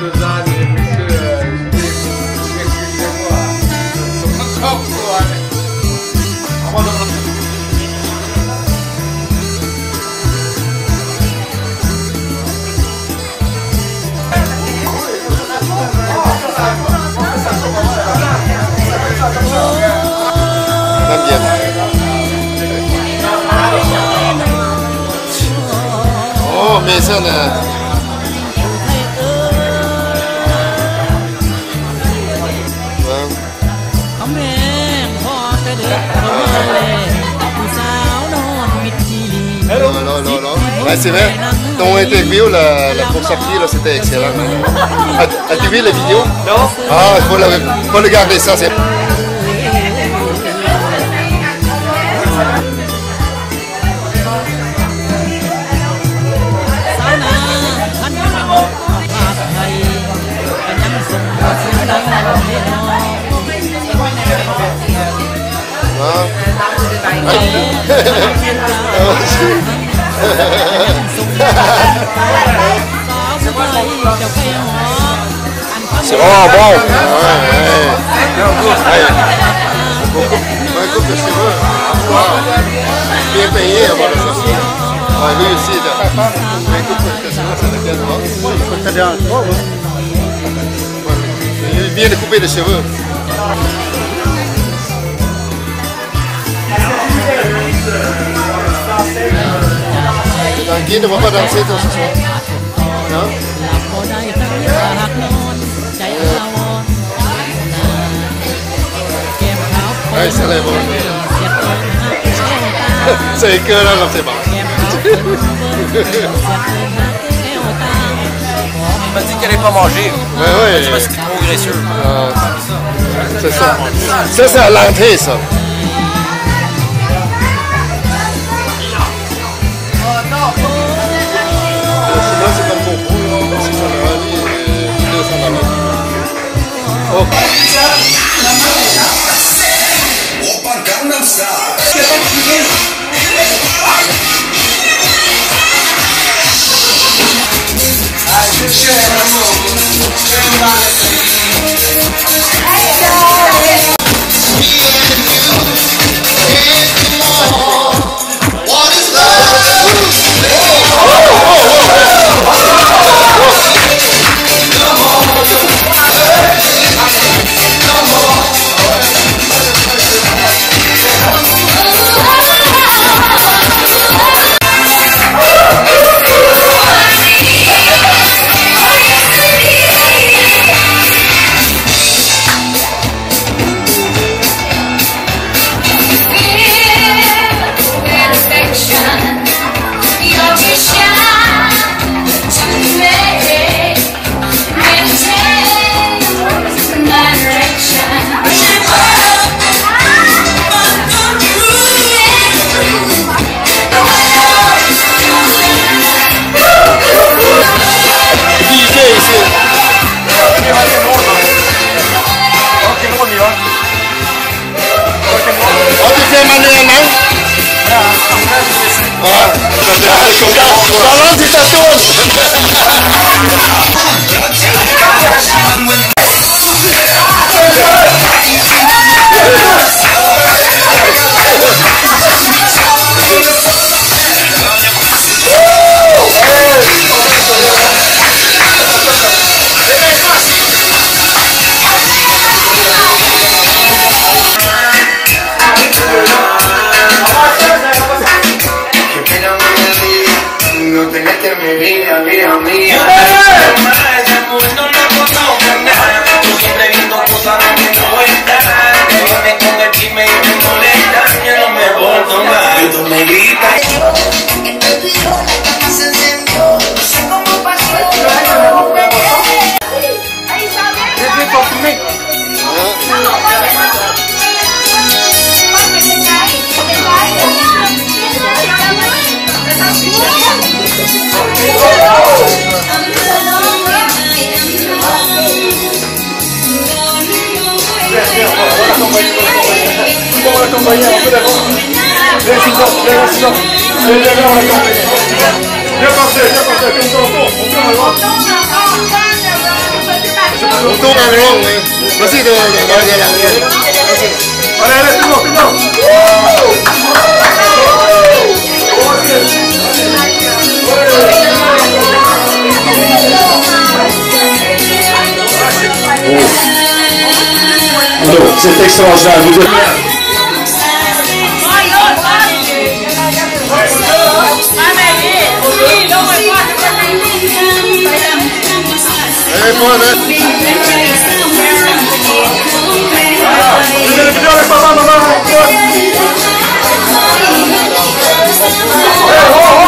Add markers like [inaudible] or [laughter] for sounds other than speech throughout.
哦，没事呢。c'est vrai. Ton interview, la, la course à c'était excellent. As-tu vu la vidéo Non. Ah, il faut, faut, regarder ça. C'est... Ah. [laughs] Ah, [laughs] bom. Vai! Vai! Vai! Vai! Vai! Vai! Vai! Vai! Vai! Vai! Vai! Vai Non [laughs] หลับบ่ได้ทั้งอยากนอนใจอาวรณ์แก้มขาวเปิ Ouais, ด ça lève. เสียดตรงหักแก้วตา C'est que là, comme c'est bon. แก้มขาวเปิดเปิดเสียดตรงหักแก้วตา Il m'a dit qu'elle allait pas manger. Ouais, ouais. C'est parce que c'était trop graisseux. Ah, c'est ça. Ça, c'est à l'entrée, ça. Okay. Dios. me. ¿Cómo la un tono, un tono. No sé si te voy a llegar la mierda. Ahora eres tú, tú, no. Oh. do, você tem que se mostrar a. É, boa, né? Primeiro oh, oh.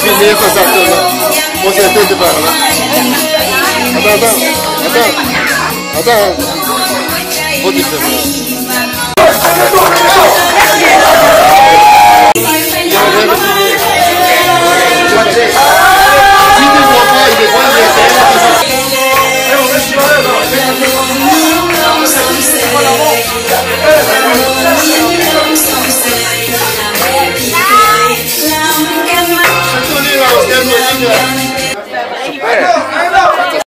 Şimdi niye kasaktırlar? O şey dedi bana. Adam adam. Adam. Adam. O dedi bana. Şimdi bu ayda bu ayda.